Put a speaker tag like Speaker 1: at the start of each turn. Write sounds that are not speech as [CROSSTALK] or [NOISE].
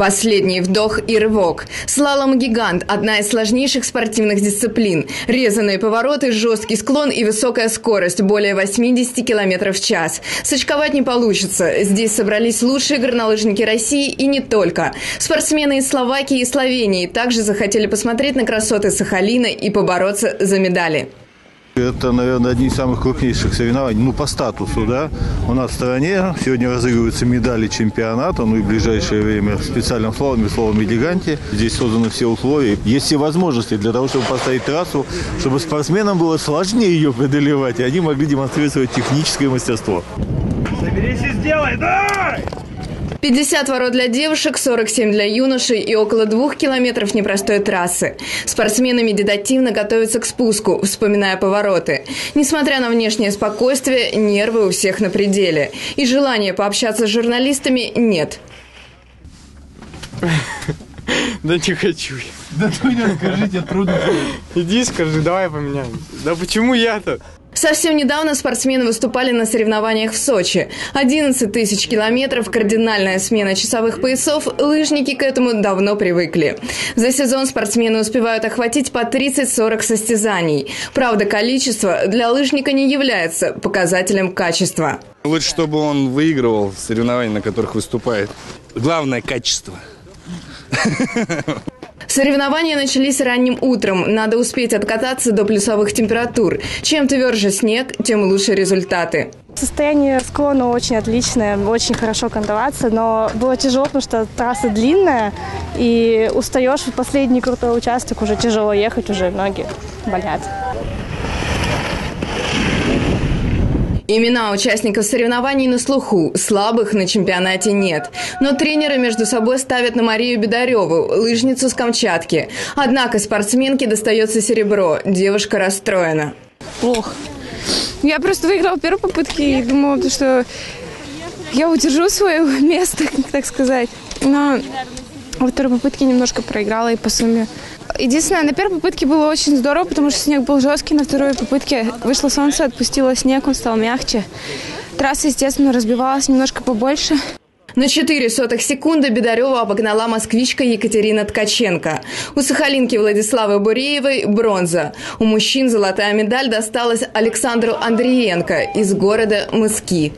Speaker 1: Последний вдох и рывок. Слалом-гигант – одна из сложнейших спортивных дисциплин. Резанные повороты, жесткий склон и высокая скорость – более 80 км в час. Сочковать не получится. Здесь собрались лучшие горнолыжники России и не только. Спортсмены из Словакии и Словении также захотели посмотреть на красоты Сахалина и побороться за медали.
Speaker 2: Это, наверное, одни из самых крупнейших соревнований, ну, по статусу, да. У нас в стране сегодня разыгрываются медали чемпионата, ну и в ближайшее время в специальном слаломе, слаломе гиганте. Здесь созданы все условия. Есть все возможности для того, чтобы поставить трассу, чтобы спортсменам было сложнее ее преодолевать, и они могли демонстрировать техническое мастерство.
Speaker 3: Соберись и сделай, давай!
Speaker 1: 50 ворот для девушек, 47 для юношей и около двух километров непростой трассы. Спортсмены медитативно готовятся к спуску, вспоминая повороты. Несмотря на внешнее спокойствие, нервы у всех на пределе. И желания пообщаться с журналистами нет. [LAUGHS]
Speaker 4: Да не хочу.
Speaker 3: Да ты не скажи, тебе трудно.
Speaker 4: Иди скажи, давай поменяем. Да почему я-то?
Speaker 1: Совсем недавно спортсмены выступали на соревнованиях в Сочи. 11 тысяч километров, кардинальная смена часовых поясов, лыжники к этому давно привыкли. За сезон спортсмены успевают охватить по 30-40 состязаний. Правда, количество для лыжника не является показателем качества.
Speaker 5: Лучше, чтобы он выигрывал соревнования, на которых выступает. Главное – качество.
Speaker 1: Соревнования начались ранним утром. Надо успеть откататься до плюсовых температур. Чем тверже снег, тем лучше результаты.
Speaker 6: Состояние склона очень отличное, очень хорошо кантоваться, но было тяжело, потому что трасса длинная, и устаешь в последний крутой участок, уже тяжело ехать, уже ноги болят.
Speaker 1: Имена участников соревнований на слуху, слабых на чемпионате нет. Но тренеры между собой ставят на Марию Бедареву, лыжницу с Камчатки. Однако спортсменке достается серебро, девушка расстроена.
Speaker 7: Плохо. Я просто выиграла первую попытку и думала, что я удержу свое [LAUGHS] место, так сказать. Но во второй попытке немножко проиграла и по сумме Единственное, на первой попытке было очень здорово, потому что снег был жесткий. На второй попытке вышло солнце, отпустило снег, он стал мягче. Трасса, естественно, разбивалась немножко побольше.
Speaker 1: На 4 сотых секунды Бедарева обогнала москвичка Екатерина Ткаченко. У сахалинки Владиславы Буреевой – бронза. У мужчин золотая медаль досталась Александру Андриенко из города Мыски.